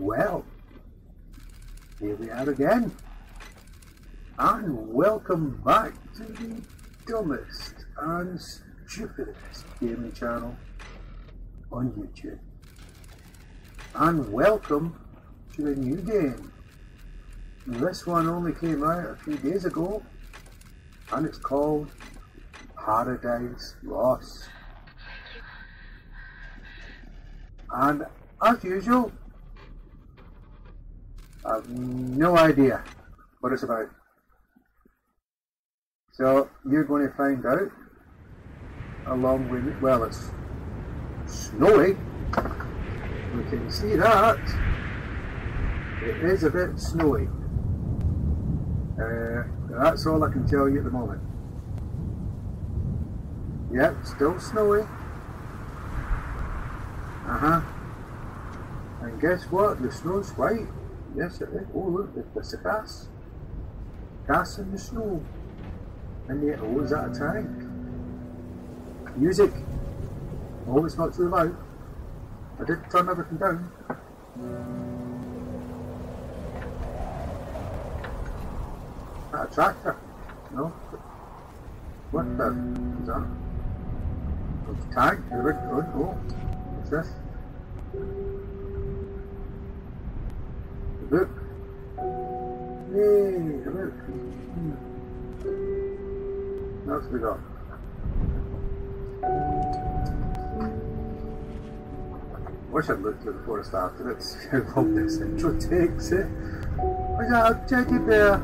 Well, here we are again. And welcome back to the dumbest and stupidest gaming channel on YouTube. And welcome to a new game. This one only came out a few days ago and it's called Paradise Lost. And as usual, Have no idea what it's about. So you're going to find out along with it. Well, it's snowy. We can see that. It is a bit snowy. Uh, that's all I can tell you at the moment. Yep, still snowy. Uh-huh. And guess what? The snow's white. Yes, it is. Oh, look, there's the gas. Gas in the snow. And yet, oh, is that a tank? Music. Oh, it's not too loud. I did turn everything down. That a tractor? No. What the? Is that? A tank? Oh, oh. What's this? Hmm. Else we got? Wish I'd looked at the forest after it. How this intro takes it. Is that a teddy bear?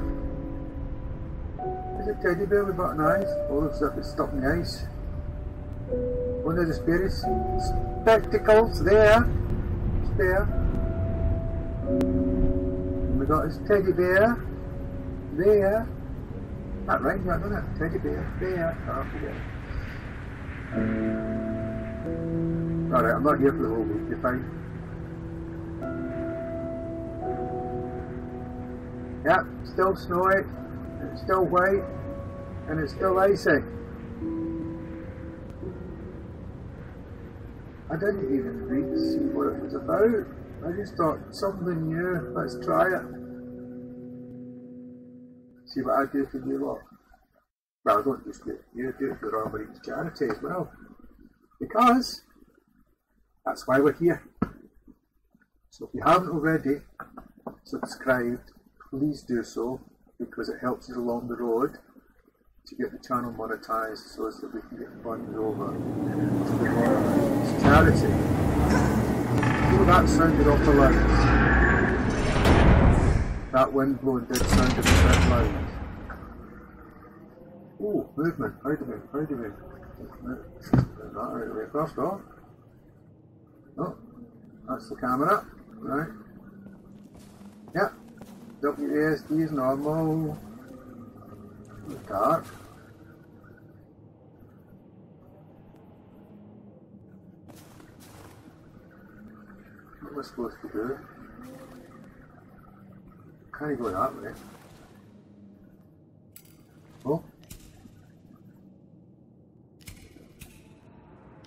Is it a teddy bear with button eyes? Oh, looks like it's stuck in the ice. One of the spirits spectacles there. Spare. We got his teddy bear there. That right, yeah, isn't it? Teddy bear there. Oh, forget it. Alright, I'm not here for the whole week, you're fine. Yep, still snowy, it's still white, and it's still icy. I didn't even read to see what it was about. I just thought something new, let's try it. See what I do for you lot. Well, I don't just do it, you do it for Royal Marines charity as well. Because that's why we're here. So if you haven't already subscribed, please do so because it helps us along the road to get the channel monetized so that we can get funds over to the Royal charity. That sounded off the loud. That wind blowing did sound a bit loud. Oh, movement, how do we, how do we, that right away first off. Oh, that's the camera, right? Yep, WASD is normal. Dark. Am I supposed to do? Can't go that way? Oh.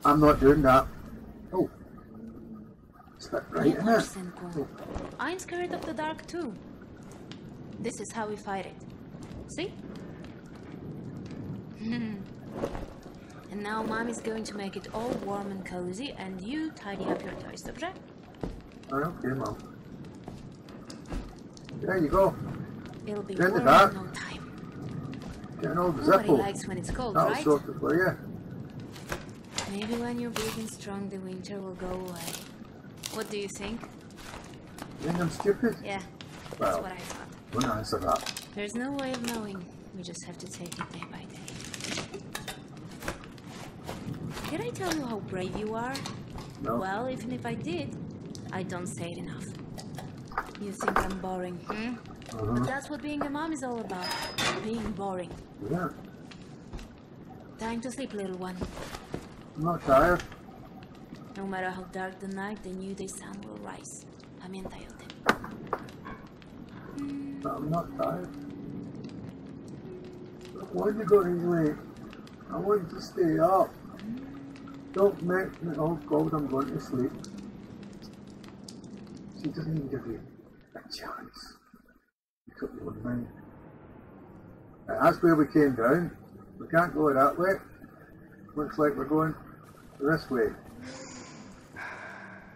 I'm not doing that. Oh. Is that right? Senko. I'm scared of the dark too. This is how we fight it. See? and now mommy's going to make it all warm and cozy and you tidy up your toys, Oh, okay, Mom. There you go. It'll be warm in no time. Getting all the Nobody likes when it's cold, That'll right? sort it for you. Maybe when you're big and strong, the winter will go away. What do you think? You think I'm stupid? Yeah, that's Well. what I thought. Wouldn't answer that. There's no way of knowing. We just have to take it day by day. Did I tell you how brave you are? No. Well, even if I did, I don't say it enough. You think I'm boring, hmm? Uh-huh. But that's what being a mom is all about. Being boring. Yeah. Time to sleep, little one. I'm not tired. No matter how dark the night, the new day sun will rise. O tym. but I'm not tired. Why you going sleep? I want to stay up. Don't make me, oh God, I'm going to sleep. He doesn't even give you a chance. You took your own mind. That's where we came down. We can't go that way. Looks like we're going this way.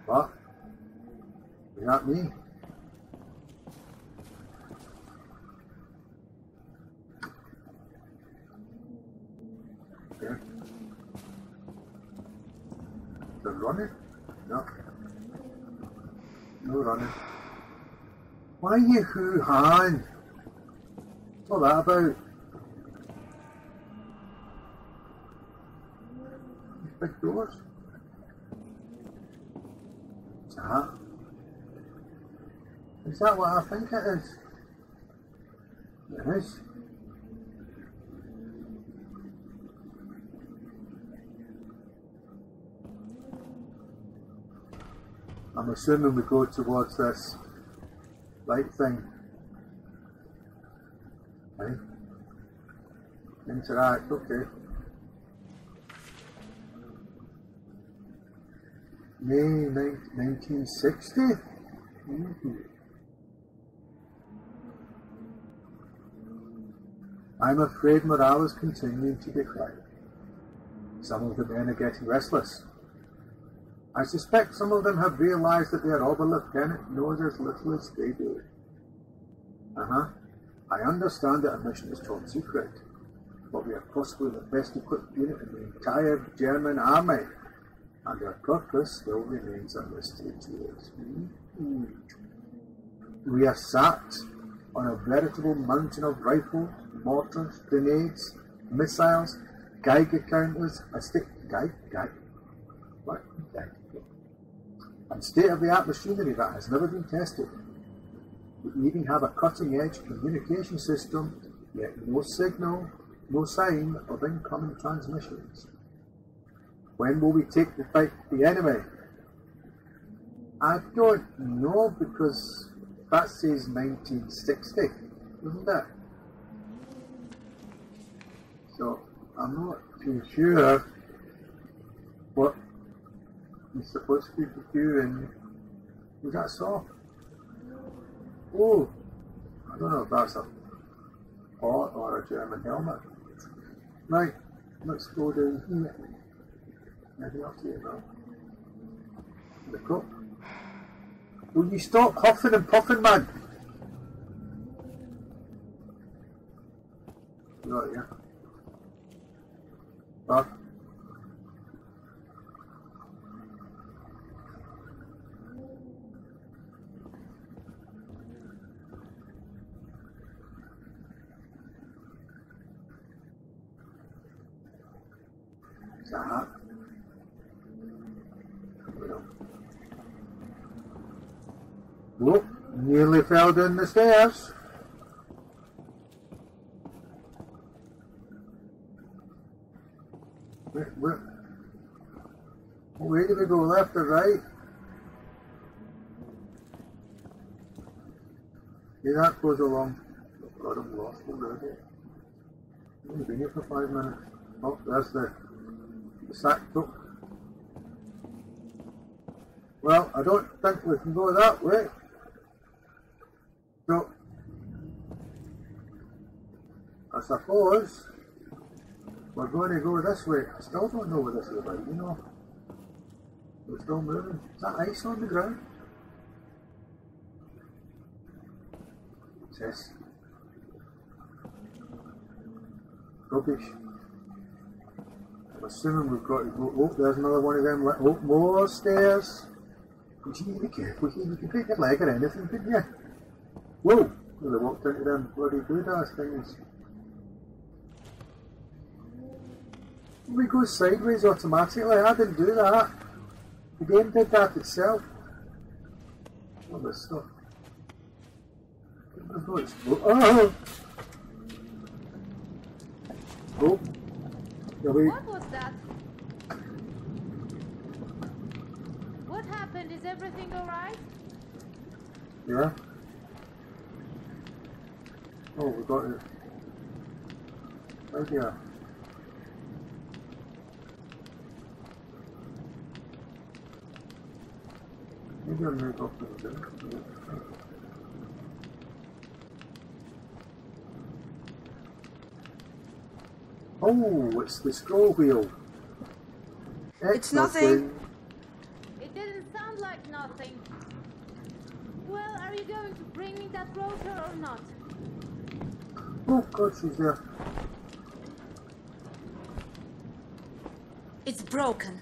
What? Is that me? Okay. The running? No. No running. Why you hoo han? What's that about? These big doors? What's that? Is that what I think it is? It is. I'm assuming we go towards this light thing. Okay. Interact, okay. May 1960? Mhm. I'm afraid morale is continuing to decline. Some of the men are getting restless. I suspect some of them have realized that their ober-lieutenant knows as little as they do. Uh-huh. I understand that our mission is top secret, but we are possibly the best equipped unit in the entire German army, and our purpose still remains a mystery to us. Mhm. We are sat on a veritable mountain of rifles, mortars, grenades, missiles, Geiger counters, a stick, Geig, Geig, what? Geig, and state-of-the-art machinery that has never been tested. We even have a cutting-edge communication system, yet no signal, no sign of incoming transmissions. When will we take the fight to the enemy? I don't know because that says 1960, doesn't it? So I'm not too sure what you're supposed to be doing. Was that soft? Oh, I don't know if that's a pot or a German helmet. Right, let's go down here. Maybe I'll it now. The cup. Will you stop huffing and puffing, man? Right, yeah. Huh? Is that. Whoop, nearly fell down the stairs. Where, where, where did we go, left or right? Yeah, that goes along. God, I'm lost already. I've been here for five minutes. Oh, that's the, the sack book. Well, I don't think we can go that way. So, I suppose we're going to go this way. I still don't know what this is about, you know. We're still moving. Is that ice on the ground? Yes. Rubbish. Assuming we've got. Oh, there's another one of them. Oh, more stairs. Would you be careful here? You can break your leg or anything, couldn't you? Whoa! Well, they walked into them bloody Buddha's things. We go sideways automatically. I didn't do that. The game did that itself. All this stuff. Oh! Oh! Yeah, we, What was that? What happened? Is everything alright? yeah. Oh, we got it. Right here. Maybe gonna go for the. Oh, it's the scroll wheel. It's nothing. It didn't sound like nothing. Well, are you going to bring me that rotor or not? She's there. It's broken.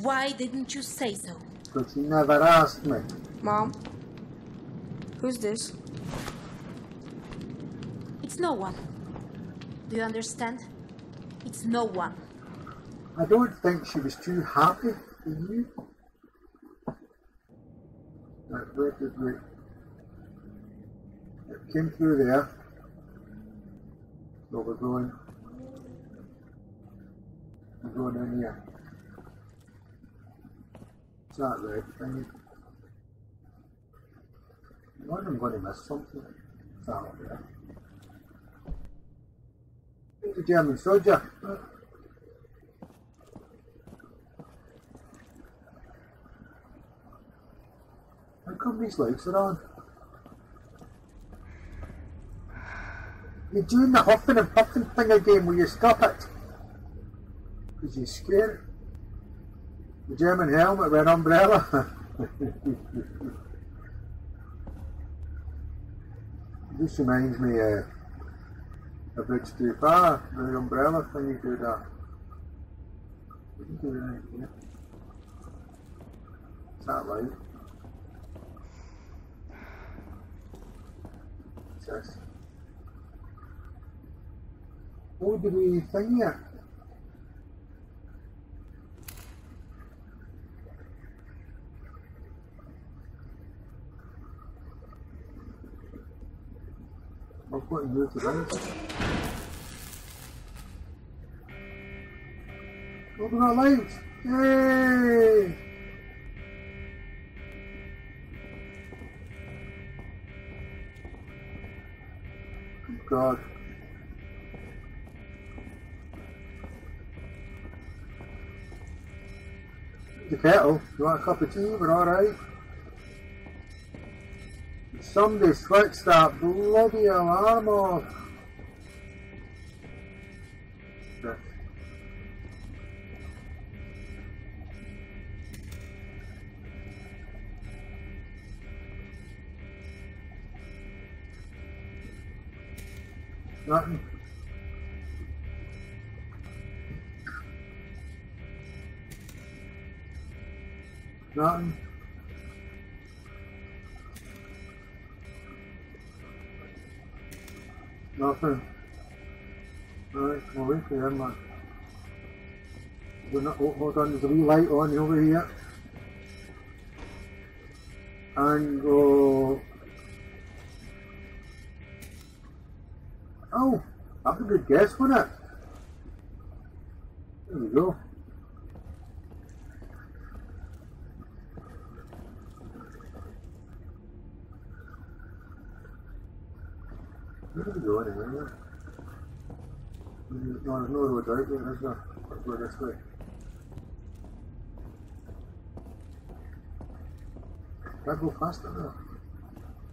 Why didn't you say so? Because she never asked me. Mom? Who's this? It's no one. Do you understand? It's no one. I don't think she was too happy. Do you? Right, where did we? It came through there. We're going. We're going in here. Is that red thing? I wonder I'm going to miss something. That over there? Here's a German soldier. How come these lights are on? You're doing the huffing and puffing thing again, will you stop it? Because you're scared. The German helmet, red umbrella. this reminds me uh, of Bridge Too Far, the umbrella thing you do that. You do that, yeah. Is that right? Did we thing yet? I'll put in here today. Open our lights! Yay! God. The kettle. You want a cup of tea? We're alright. Somebody switched that bloody alarm off. Nothing. Nothing. Nothing. Alright, we'll wait for him, man. We're not, oh, hold on, there's a wee light on over here. And go. Oh, that's a good guess, wasn't it? There we go. Where did we go anyway? No, there's out there, is there? Let's go this way. I go faster now?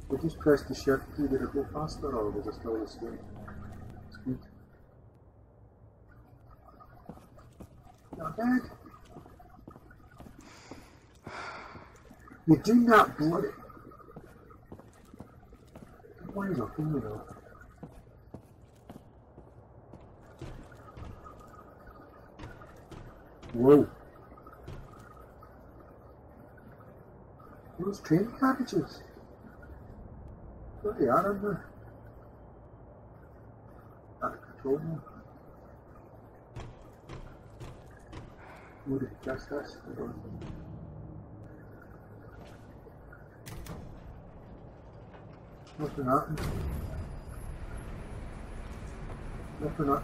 We just pressed the shift key, did it go faster or was it still the same speed? Not bad. You do not bloody. Why is a thing, you know? Whoa. Those train cabbages. What they are under? Out of control now. Would it just us? Nothing happened. Nothing.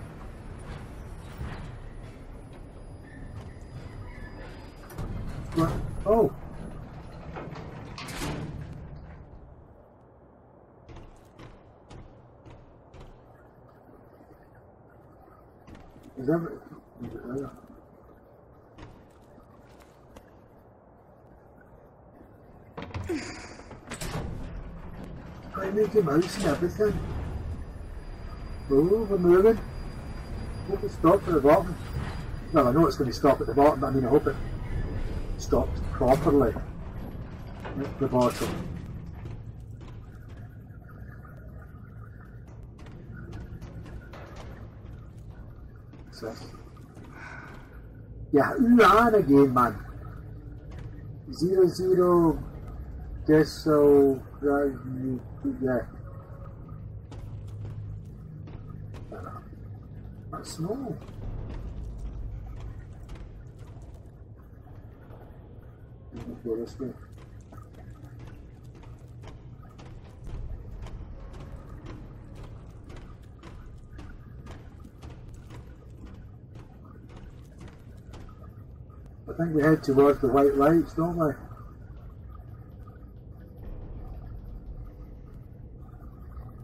What? Oh! Is it there? I make a mouse and everything. Oh, we're moving. Hope it stops at the bottom. Well, I know it's going to stop at the bottom, but I mean, I hope it stops properly at the bottom. So, yeah, ooh, on again, man. Zero zero deso yeah. That's small. Go this way. I think we head towards the white lights, don't we?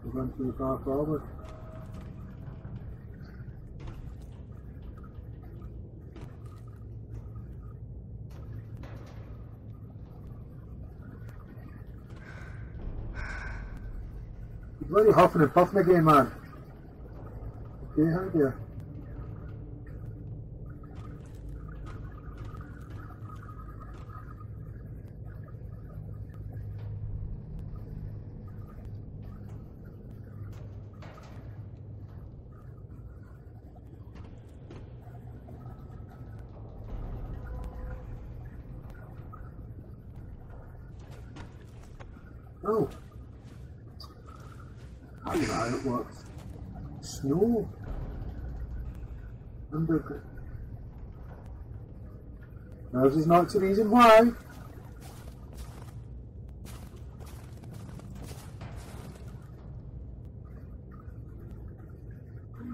We run too far forward. Bloody huffing and puffing again, man. Okay, do you? Oh. I don't know how it works. Snow. No, this is not the reason why.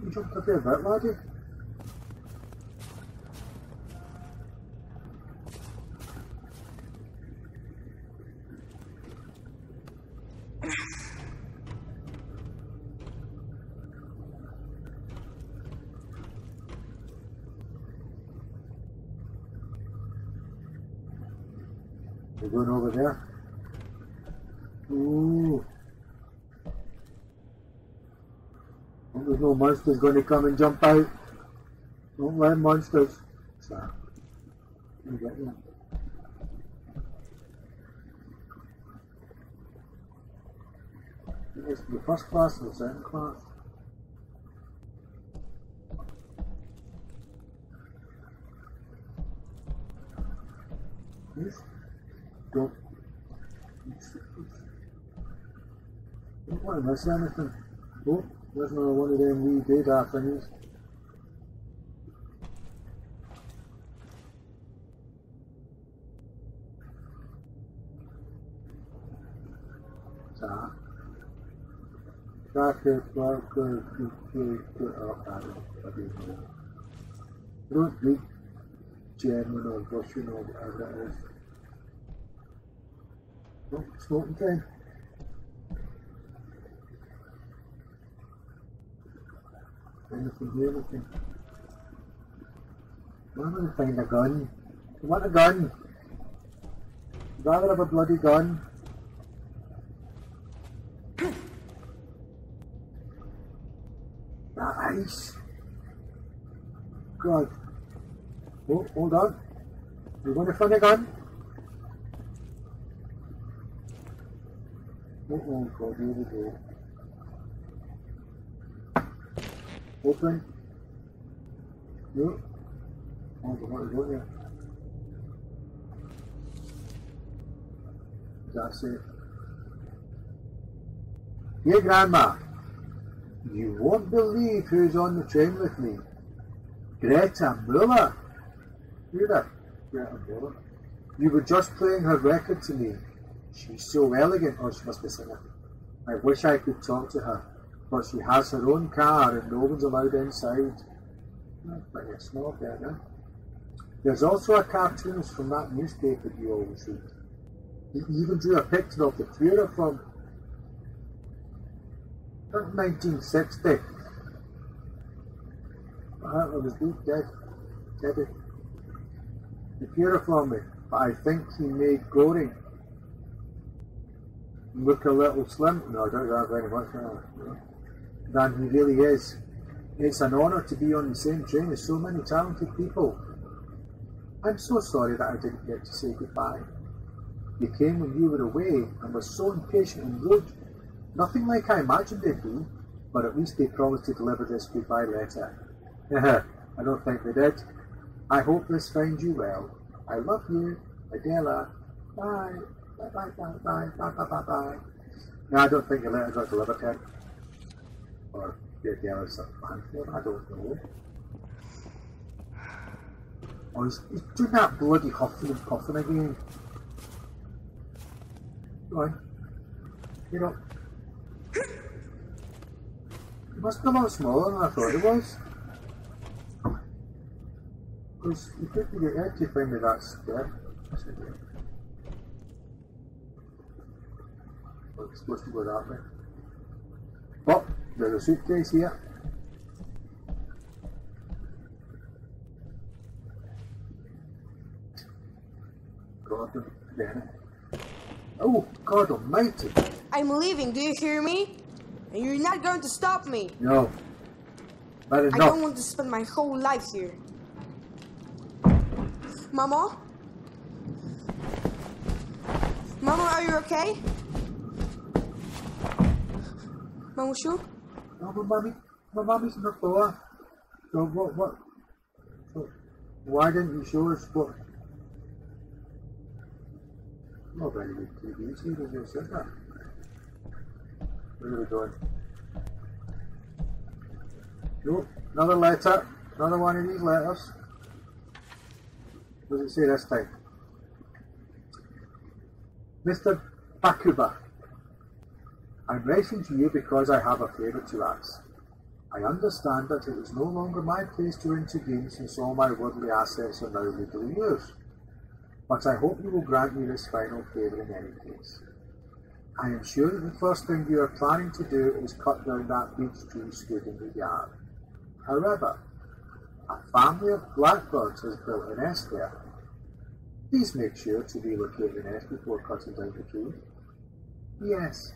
You jumped up there a bit, laddie. We're going over there. Ooh. Hope There's no monsters going to come and jump out. Don't let monsters. So, get you. It's the first class or the second class. Yes. Don't. Don't want to miss anything. Oh, there's another one of them wee data thingies. Tracker, oh, I don't, speak German or Russian or whatever it is. Smoking time. Anything here, anything? I'm gonna find a gun. I want a gun. Rather have a bloody gun. Nice. God. Oh, hold on. You're gonna find a gun? Oh, oh, God, here we go. Open. No. Oh, the is what there? That's it. Dear Grandma, you won't believe who's on the train with me. Greta Muller. That? Greta Muller. You were just playing her record to me. She's so elegant. Oh, she must be singing. I wish I could talk to her, but she has her own car and no one's allowed inside. Eh? Pretty a snob there, no? There's also a cartoonist from that newspaper you always read. He even drew a picture of the Führer from from 1960. Hitler was dead, dead, dead. The Führer from me, but I think he made Goring look a little slim. No, I don't that very much. no. Than he really is. It's an honour to be on the same train as so many talented people. I'm so sorry that I didn't get to say goodbye. You came when you were away and were so impatient and rude. Nothing like I imagined they'd be, but at least they promised to deliver this goodbye letter. I don't think they did. I hope this finds you well. I love you, Adela. Bye. Bye bye bye bye bye bye bye. No, I don't think the letter got delivered yet. Or the Adela's a fan for I don't know. Oh, he's, he's doing that bloody huffing and puffing again. Go on. Get up. It must be a lot smaller than I thought it was. Because you couldn't get out to find me that square. Yes, I did. Well, it's supposed to go that way. But there's a suitcase here. Gordon Bennett. Oh, God Almighty! I'm leaving, do you hear me? And you're not going to stop me. No. Bad I don't want to spend my whole life here. Mama? Mama, are you okay? Mamushu? No, my mommy, my mommy's in the. So what, what, so why didn't you show us what? Not very good TV, when you said that. Where are we going? Nope, another letter, another one of these letters. What does it say this time? Mr. Bakuba, I'm writing to you because I have a favour to ask. I understand that it is no longer my place to intervene since all my worldly assets are now legally yours. But I hope you will grant me this final favour in any case. I am sure that the first thing you are planning to do is cut down that beech tree stood in the yard. However, a family of blackbirds has built a nest there. Please make sure to relocate the nest before cutting down the tree. Yes,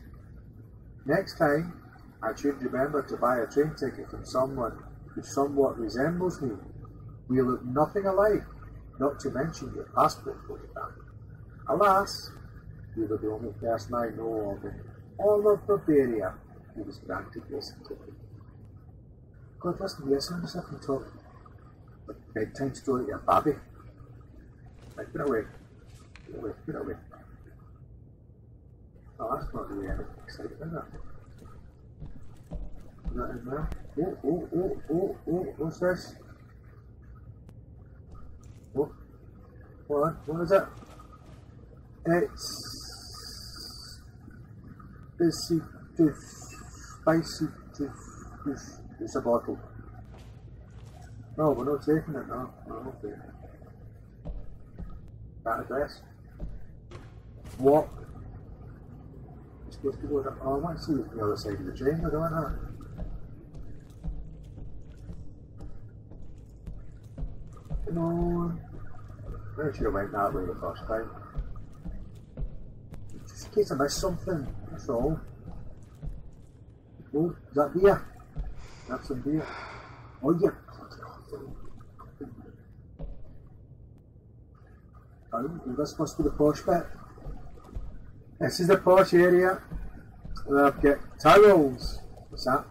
Next time, I should remember to buy a train ticket from someone who somewhat resembles me. We look nothing alike, not to mention your passport photograph. Alas, you are the only person I know of in all of Bavaria who was granted this ticket. God, listen, yes, I'm just having talk. A bedtime story to a baby. Right, get away. Get away, get away. Oh, that's not really anything exciting, is it? Nothing there. Oh, oh, oh, oh, oh, what's this? Oh, what? What is it? It's tooth, spicy. It's a bottle. No, we're not taking it now. Oh, okay. That address. What? Supposed to go down. Oh, I to see the other side of the train. I don't know. Come on. I should have went that way the first time. Just in case I missed something, that's all. Oh, is that beer? That's some beer. Oh, yeah. Oh, this must be the posh bit. This is the posh area. And I've got towels. What's that?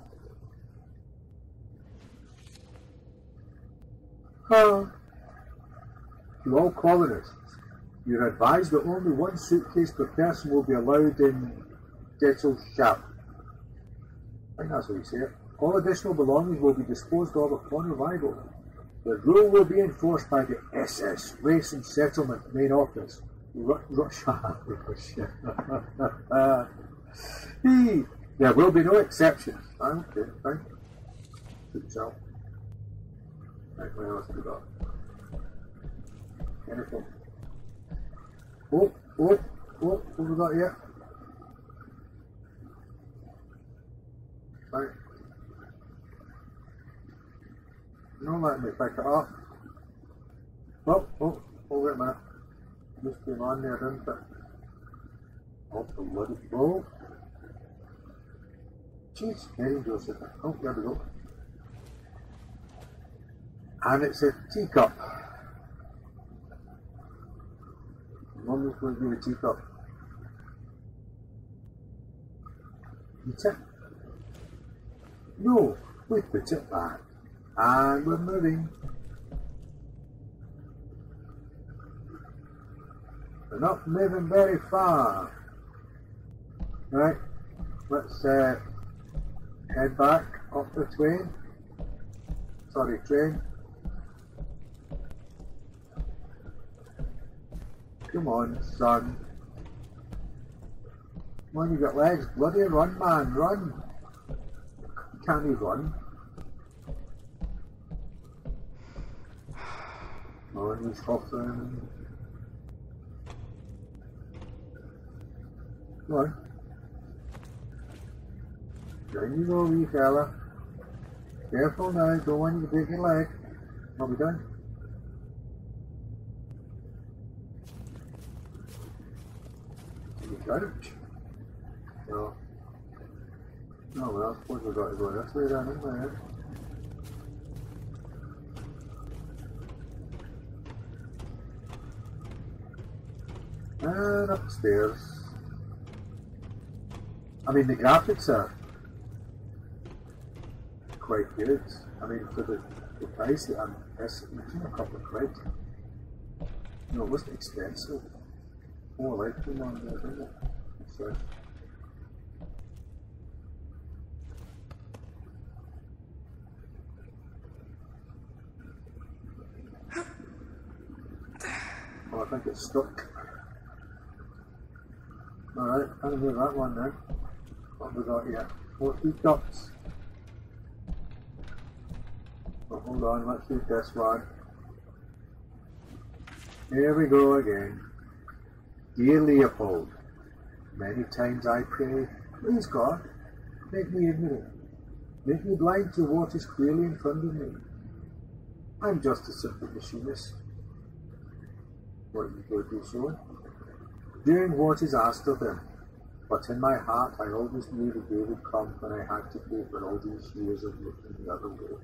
Oh. To all colonists, you're advised that only one suitcase per person will be allowed in Dettel's shop. I think that's what you say it. All additional belongings will be disposed of upon arrival. The rule will be enforced by the SS Race and Settlement Main Office. Ru- Russia. Russia. There will be no exceptions. Okay, fine. Good job. Right, what else we got? Oh, oh, oh, what we got here? Right. No, let me pick it up. Oh, oh, oh, wait a minute. Just came on there, didn't it? Off the bloody bowl. Jeez, Mary Joseph. Oh, there we go. And it's a teacup. Mum was going to give a teacup. It? No, we put it back. And we're moving. We're not moving very far. Right, let's uh, head back up the train. Sorry, train. Come on, son. Come on, you got legs. Bloody run, man, run. Can't he run? Oh, he's huffing. Come on. There you go, wee fella. Careful now, don't want you to break your leg. Are we done? You got it? No. No, well, I suppose we got to go this way then, isn't it? And upstairs. I mean, the graphics are quite good. I mean, for the, the price, I'm guessing a couple of quid. No, it wasn't expensive. More like them on there, isn't it? So, Oh, I think it's stuck. Alright, I'm gonna do that one now. What have we got here? 40 dots. Oh, hold on, let's do this one. Here we go again. Dear Leopold, many times I pray, please God, make me ignorant. Make me blind to what is clearly in front of me. I'm just a simple machinist. What you go do so? Doing what is asked of him. But in my heart I always knew the day would come when I had to pay for all these years of looking the other way.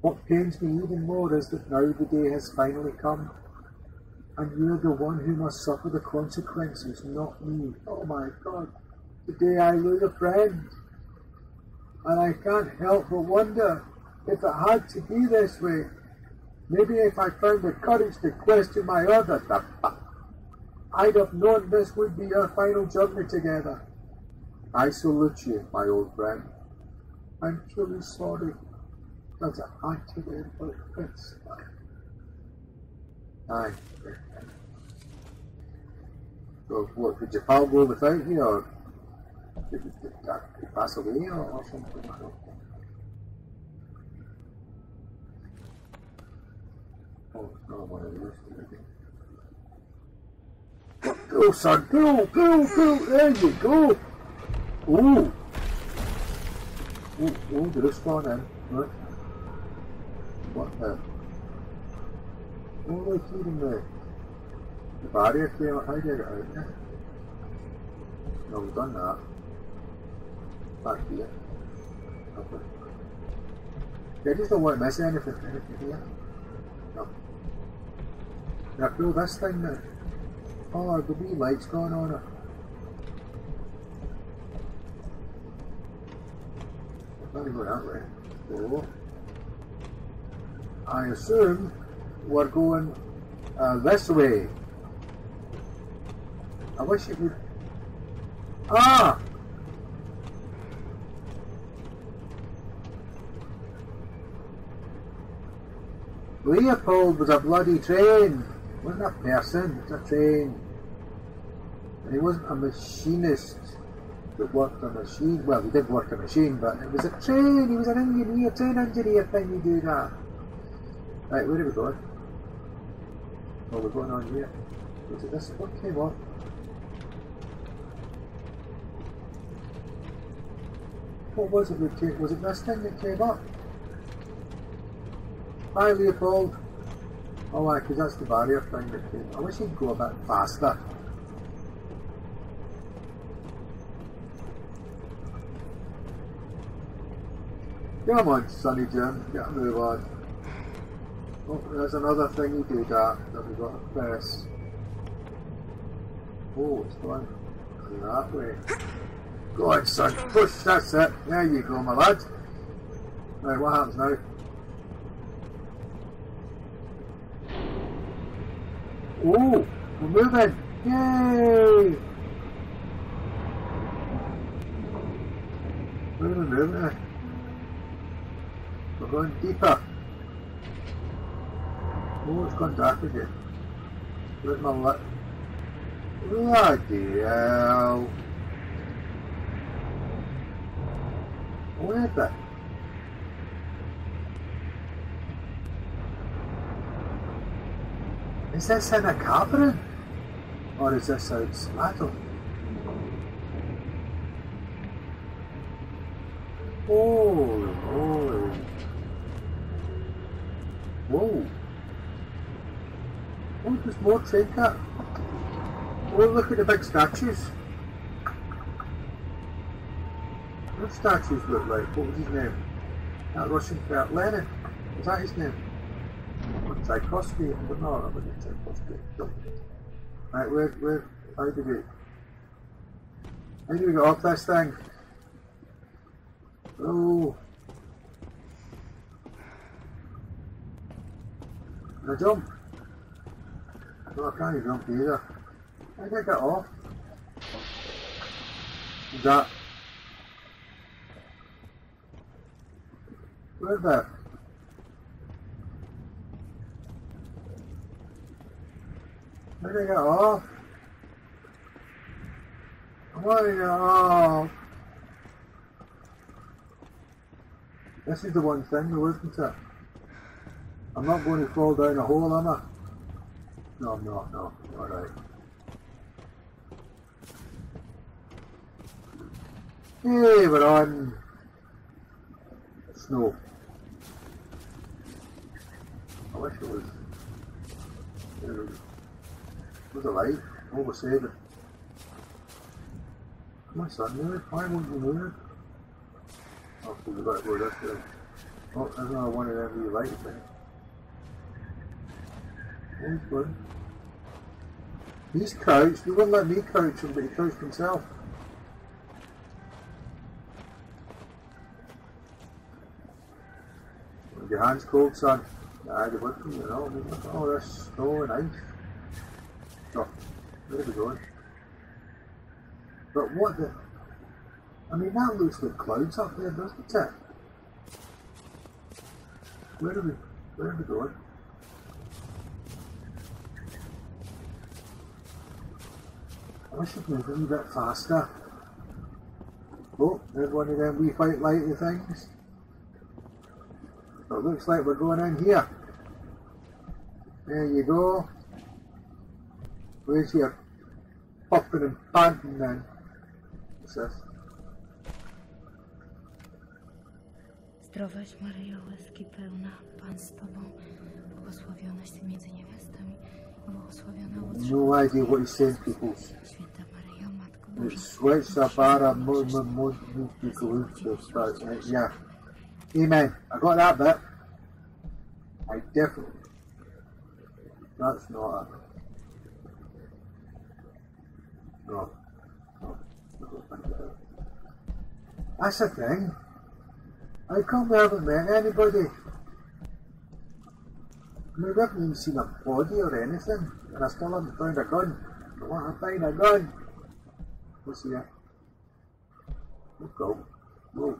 What pains me even more is that now the day has finally come, and you're the one who must suffer the consequences, not me. Oh my God, today I lose a friend, and I can't help but wonder if it had to be this way. Maybe if I found the courage to question my other, I'd have known this would be our final journey together. I salute you, my old friend. I'm truly sorry that I had to end like this. Aye. So what, did your pal go without you, or did he, pass away, or, or something? I don't know. Oh, no, one of those. Go, son, go, go, go, there you go. Ooh. Ooh, ooh, did it spawn in? Right. What the? Oh, they're feeding the, the barrier came out. How did out there? No, we've done that. Back here. Okay. I just don't want to miss anything, anything here. No. Now pull this thing now. Oh, the wee light's gone on it. Not go that way. Oh. I assume we're going uh, this way. I wish it would. Ah! Leopold was a bloody train. Wasn't a person, it's a train. He wasn't a machinist that worked a machine. Well, he did work a machine, but it was a train. He was an engineer, train engineer thing. You do that. Right, where are we going? Oh, we're going on here. Was it this? What came up? What was it that came? Was it this thing that came up? Hi, Leopold. Oh, why? Because that's the barrier thing that came. I wish he'd go a bit faster. Come on, Sonny Jim, get a move on. Oh, there's another thing you do that that we've got to press. Oh, it's going that way. Go on, son, push, that's it. There you go, my lad. Right, what happens now? Oh, we're moving! Yay! Moving, moving. Going deeper. Oh, it's gone dark again. Where's my light? Bloody hell. Where the? Is this in a cavern? Or is this out Seattle? Holy, oh, holy. Whoa. More train cat. Oh, look at the big statues. What statues look like? What was his name? That Russian cat, Lenin. Is that his name? Or Tchaikovsky? I don't know. That wasn't Tchaikovsky. Right, where, where, how do we, how do we get off this thing? Oh. I jump? No, I can't jump either. How I get off? Is that? Where's that? How I get off? To get off. This is the one thing though, isn't it? I'm not going to fall down a hole, am I? No, I'm no. Alright. Hey, we're on snow. I wish it was. It was, it was a light. Oh, we're saving. On, son, move. Why won't you move? Oh, so we got to go this way. Oh, there's another one of them light things. Oh, he's good. He's coached. He wouldn't let me coach him, but he coached himself. Your hands cold, son. Nah, they would you know. I mean, look at all this snow and ice. Oh, where are we going? But what the... I mean, that looks like clouds up there, doesn't it? Where are we, where are we going? I it was a bit faster. Oh, there's one of them wee white lighty things. It looks like we're going in here. There you go. Where's your popping and panting then? What's this? Zdrowaś Maryjo, łaski pełna, Pan z Tobą, błogosławionaś Ty między niewiastami, No idea what he's saying, people. Boża. Switch up our movement, but yeah. Amen. I got that bit. I definitely. That's not a. No. No. That's the thing. I come we haven't met anybody? I mean, even seen a body or anything, and I still haven't found a gun. I want to find a gun. What's here? Let's go. Whoa.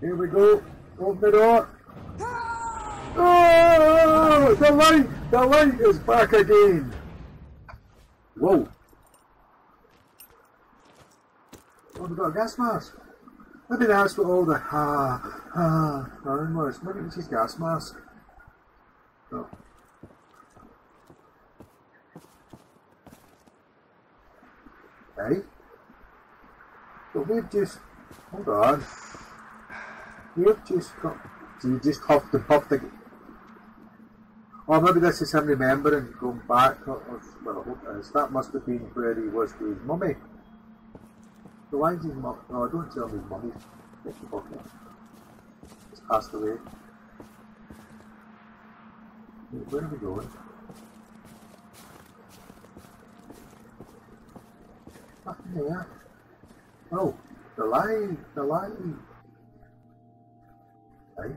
Here we go. Open the door. Oh, the light! The light is back again. Whoa. Oh, we got a gas mask. Maybe that's what all the ha ha sound was. Maybe it's his gas mask. Oh. Okay. But we've just hold on. We've just got so you just huffed and puffed again. Or maybe this is him remembering going back. Or, well, I hope it is. That must have been where he was with his mummy. So why is his mum? No, don't tell me his mummy's He's passed away. Where are we going? Nothing there. Oh, the line, the line. Right.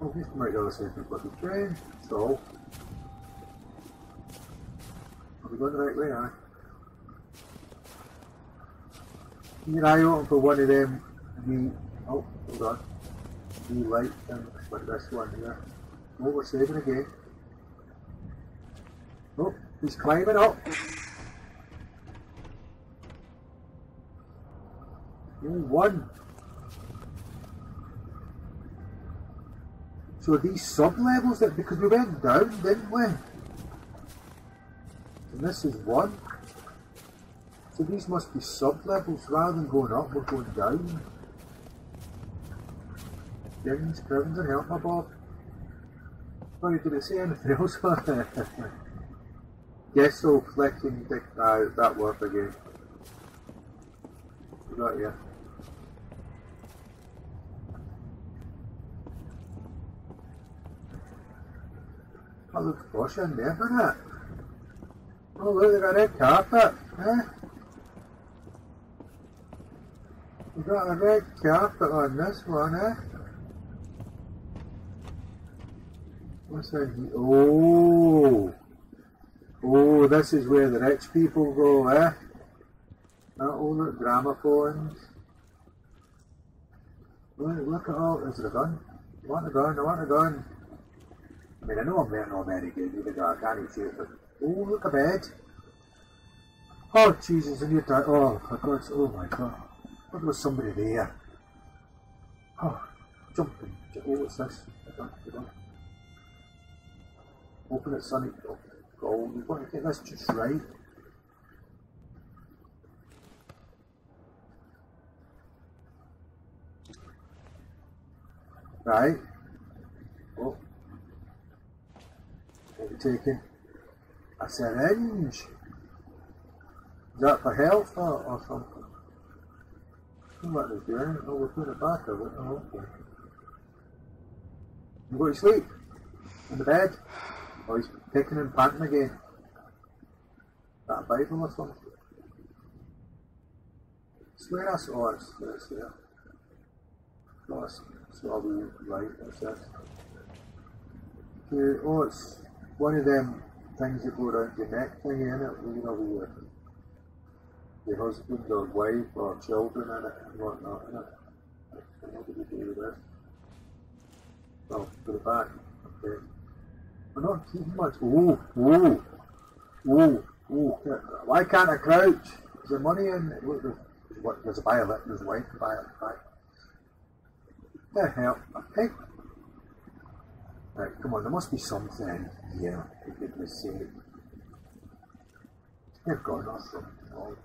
Oh, this might go the same bloody train. So, are we going the right way, are an eye open for one of them. The oh, hold on. The light and like this one here. Oh, we're saving again. Oh, he's climbing up. You won. So these sub-levels that because we went down, didn't we? And this is one. So these must be sub-levels rather than going up, we're going down. Givens, Crivens and help my Bob. Sorry, did it say anything else? Guess so, flicking dick out, that word again. Got ya. That looks posh in there, it? Oh look, they got a red carpet, eh? We got a red carpet on this one, eh? What's that? Oh! Oh, this is where the rich people go, eh? All the gramophones. Look, look at all, is it a gun? I want a gun, I want a gun. I mean, I know I'm not very good a gun, I can't even see it, but, oh, look a bed. Oh, Jesus, and you're oh, my God, oh my God. What was somebody there? Oh, jumping. Oh, what's this? I don't, don't. Open it, Sonny. Oh, gold. You've got to get this just right. Right. Oh. What are we taking? A syringe. Is that for health or, or something? They're doing. Oh, we're putting it back, are we? Oh, okay. You go to sleep? In the bed? Oh, he's picking and panting again. That a Bible or something? Swear us? Oh, it's, it's there. Oh, it's, all the right, what's this? Okay, oh, it's one of them things that go around your neck thing, in it? You know, the, your husband or wife or children and whatnot, it. What do we do with this? Oh, put the back. Okay. We're not keeping much. Oh, oh, oh, oh. Why can't I crouch? Is there money in it? Look, what, there's a violet, there's a to buy it back. The hell? Pig? Right, come on, there must be something in here, for goodness sake. Dear God, not something.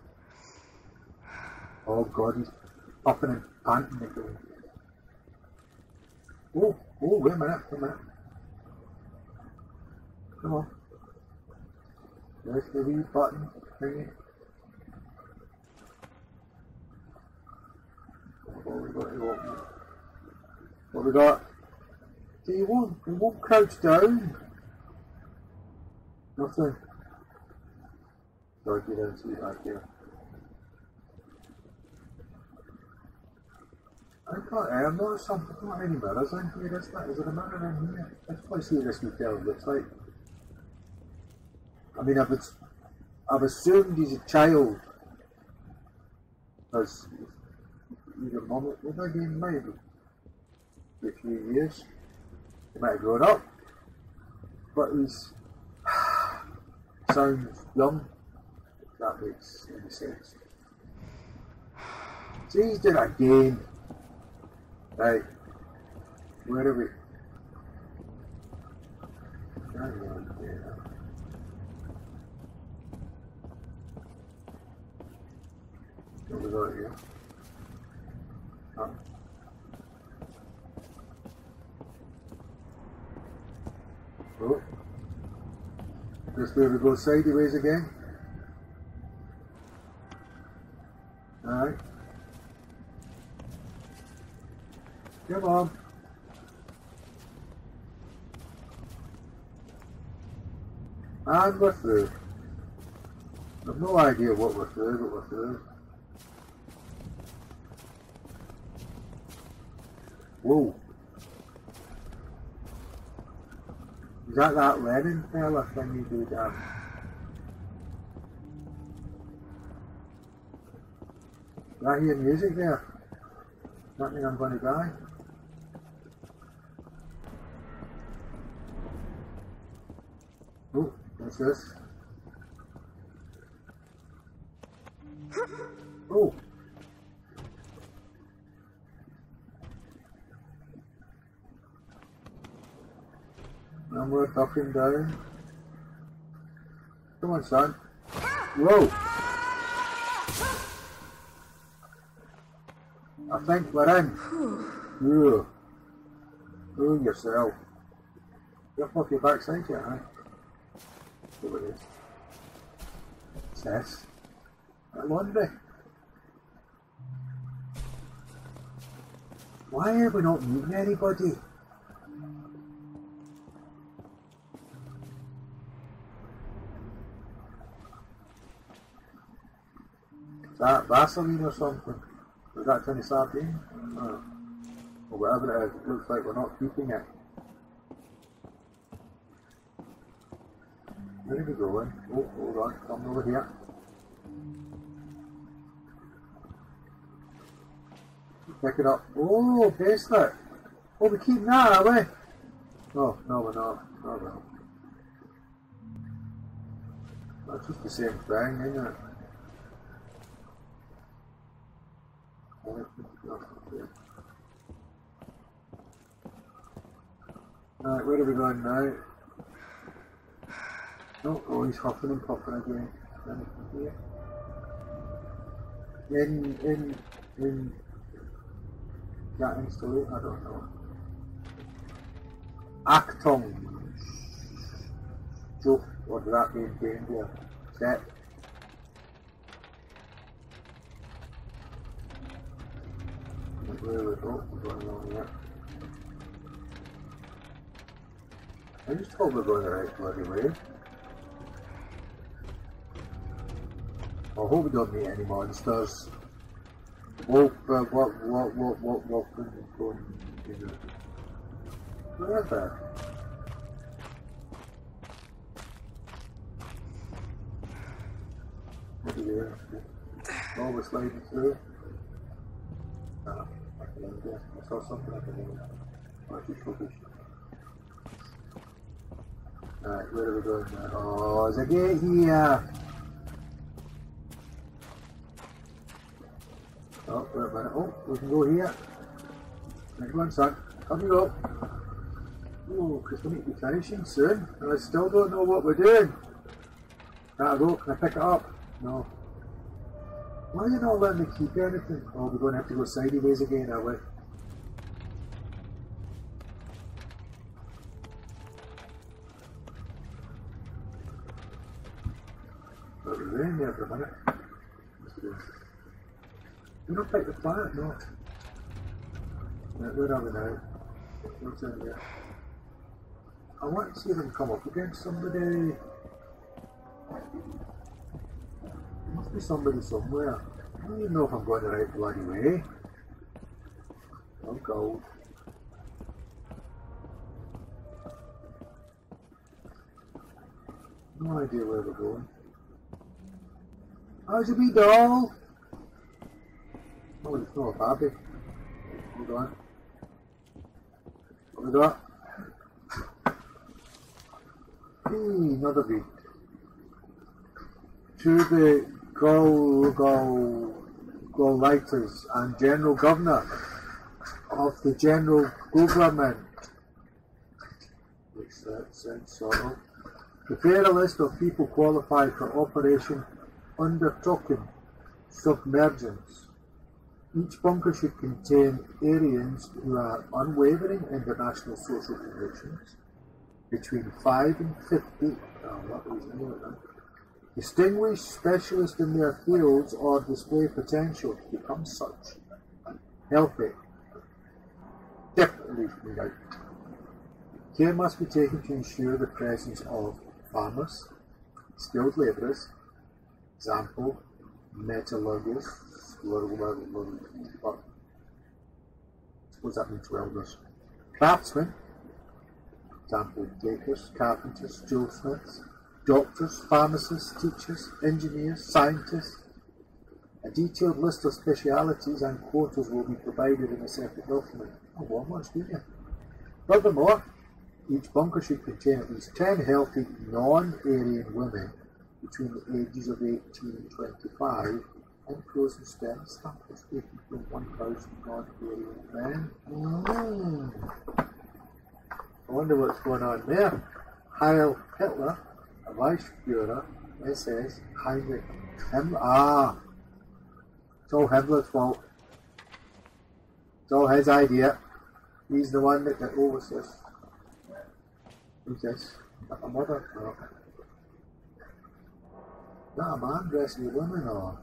Oh. God, he's upping and panting again. Oh, oh, wait a minute, wait a minute. Come on. There's the wee button thingy. What we got here? We- got? See, you won't, you won't crouch down. Nothing. Sorry, get down see back here. I can't, I've noticed something, not any mirrors in here, is there? Is there a mirror in here? Let's probably see what this hotel looks like. I mean, I've, I've assumed he's a child. Because your mum, what I gave maybe a few years. He might have grown up. But he's sounds young. If that makes any sense. See, he's doing it again. Right. Where are we? Got here? Oh. Oh. This way we go sideways again. Alright. Come on. And we're through. I've no idea what we're through, but we're through. Whoa. Is that that Lenin fella thing you do down? Did I hear music there? Does that mean I'm to die? Oh, what's this? Oh! And we're ducking down. Come on, son. Whoa! I think we're in. Ugh. Ruin yourself. You're off your backside yet, huh? See what it is. Says. A laundry. Why are we not moving anybody? Is that Vaseline or something? Is that Tiny Sardine? Oh. Or whatever it is, it looks like we're not keeping it. We? Oh, hold on, come over here. Pick it up. Oh, bracelet. Oh, we're keeping that, are we? Oh, no, we're not. Oh, well. That's just the same thing, isn't it? Right, where are we going now? Oh, oh, he's huffing and puffing again. In, in, in that installation, I don't know. Achtung. Joke, or does that mean danger? Set. Where we go? We're going along here. I just hope we're going the right bloody way. I hope we don't meet any monsters. Wolf, uh, what, what, what, what, what, you know. Where is that? What are you Oh, we're sliding through. Ah, I can guess. I saw something I can Oh, it's just rubbish. Alright, where are we going now? Oh, there's a gate here! Oh. Oh, we can go here. Next one, son. Come you go. Oh, because we need to be finishing soon, and I still don't know what we're doing. I go? Can I pick it up? No. Why are you not letting me keep anything? Oh, we're going to have to go sideways again, are we? But there for a minute. You don't take the planet, no. Right, where are we now? What's in there? I want to see them come up against somebody. There must be somebody somewhere. I don't even know if I'm going the right bloody way. I'm cold. No idea where we're going. How's a wee doll? Oh, it's not Barbie. Hold on. We got? Hey, another beat. To the Go Go Go Lighters and General Governor of the General Government. Which that sounds sort. Prepare a list of people qualified for Operation Undertaking Submergence. Each bunker should contain Aryans who are unwavering in their national social convictions, between 5 and 50. Oh? Distinguished specialists in their fields or display potential to become such. Healthy. Definitely out. Care must be taken to ensure the presence of farmers, skilled labourers, example, metallurgists, what suppose that means elders? craftsmen, example, bakers, carpenters, jewelsmiths, doctors, pharmacists, teachers, engineers, scientists. A detailed list of specialities and quotas will be provided in a separate document. Oh, one much, do you? Furthermore, each bunker should contain at least 10 healthy non-Aryan women between the ages of 18 and 25 and frozen sperm samples taken from 1,000 non-Aryan men. Mm. I wonder what's going on there. Heil Hitler, a Reichsführer, SS, Heinrich Himmler. Ah, it's all Himmler's fault. It's all his idea. He's the one that got over this. Who's this? A mother? No. A man dressing a woman or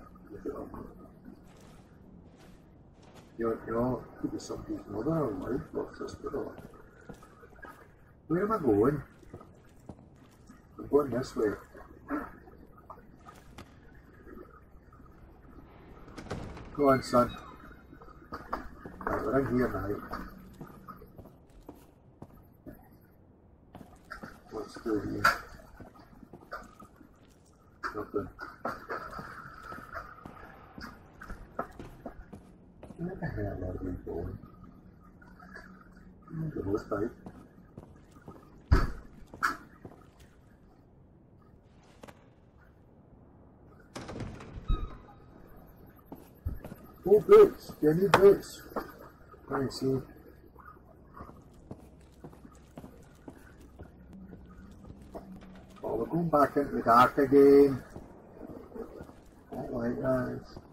you know, could be somebody's mother or wife or sister or where am I going? I'm going this way. Go on, son. Right, we're here now. What's through here? Nothing. Where the hell are we going? The horse pipe. Oh, boots. You need boots. Let me see. Oh, we're going back into the dark again. Not like that.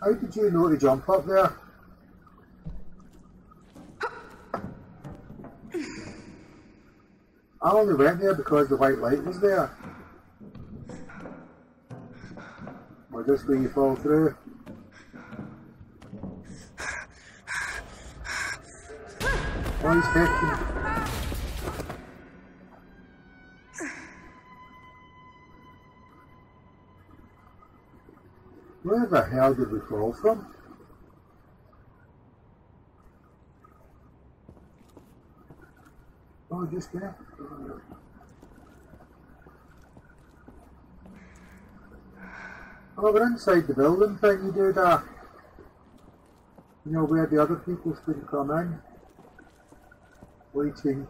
How did you know to jump up there? I only went there because the white light was there. Or just where you fall through. Oh, he's Where the hell did we fall from? Oh, just there. Oh, we're inside the building thing you do that. You know where the other people couldn't come in. Waiting.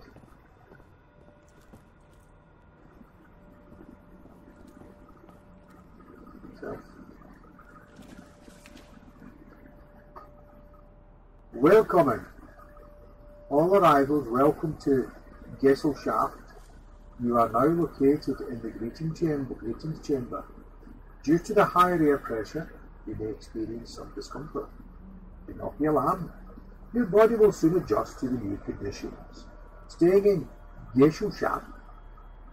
So. Welcoming. All arrivals welcome to Gesellschaft. You are now located in the greeting chamber, greetings chamber. Due to the higher air pressure, you may experience some discomfort. Do not be alarmed. Your body will soon adjust to the new conditions. Staying in Gesellschaft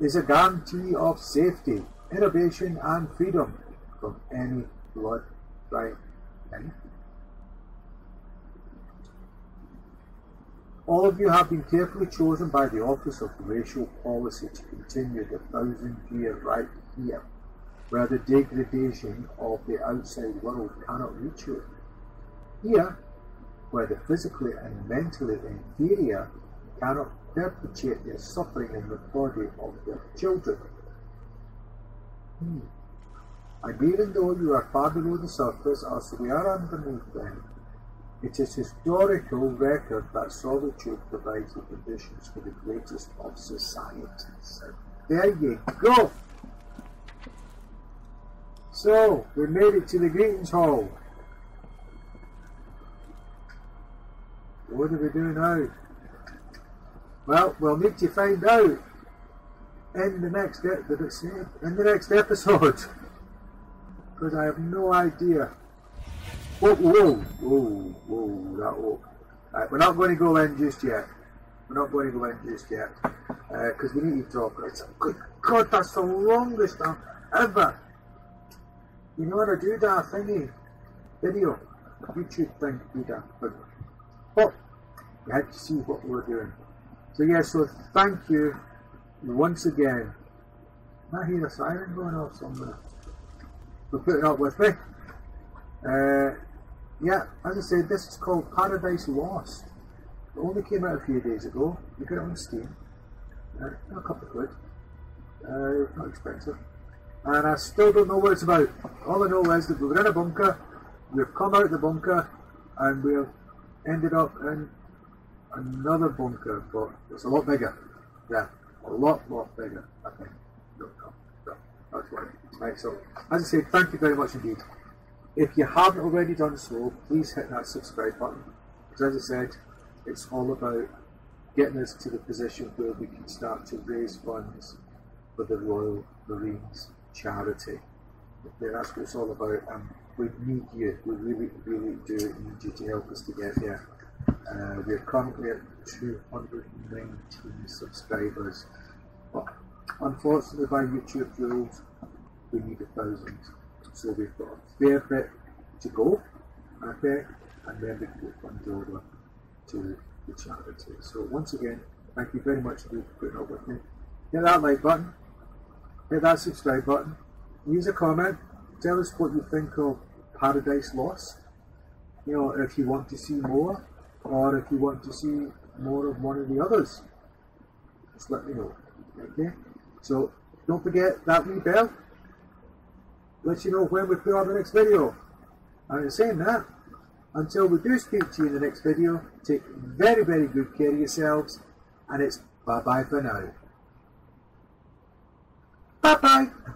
is a guarantee of safety, innovation and freedom from any blood right All of you have been carefully chosen by the Office of Racial Policy to continue the thousand year Reich here, where the degradation of the outside world cannot reach you. Here, where the physically and mentally inferior cannot perpetuate their suffering in the body of their children. Hmm. And even though you are far below the surface as we are underneath them, it is historical record that solitude provides the conditions for the greatest of societies. There you go. So, we made it to the greetings hall. What do we do now? Well, we'll need to find out in the next in the next episode because I have no idea. Whoa, whoa, whoa, whoa, that whoa. Right, we're not going to go in just yet. We're not going to go in just yet. Uh, because we need to talk. It's, good God, that's the longest I've ever. You know how to do that thingy? Video. YouTube thing, that. But, but you had to see what we were doing. So yeah, so thank you once again. I hear a siren going off somewhere. For putting up with me. Uh, yeah, as I said, this is called Paradise Lost. It only came out a few days ago. You get it on Steam. Uh, a couple of quid. Uh, not expensive. And I still don't know what it's about. All I know is that we were in a bunker, we've come out of the bunker, and we've ended up in another bunker, but it's a lot bigger. Yeah, a lot, lot bigger, I think. No, no, no, that's right. Right, so, as I said, thank you very much indeed. If you haven't already done so, please hit that subscribe button. Because as I said, it's all about getting us to the position where we can start to raise funds for the Royal Marines charity. Okay, that's what it's all about. And we need you. We really, really do need you to help us to get there. Uh, we're currently at 219 subscribers. But unfortunately, by YouTube rules, we need a thousand. So we've got a fair bit to go, okay, and then we can get funds over to the charity. So once again, thank you very much for putting up with me. Hit that like button, hit that subscribe button, leave a comment, tell us what you think of Paradise Lost. You know, if you want to see more, or if you want to see more of one of the others, just let me know. Okay? So don't forget that wee bell. Let you know when we put on the next video. And in saying that, until we do speak to you in the next video, take very, very good care of yourselves, and it's bye bye for now. Bye bye.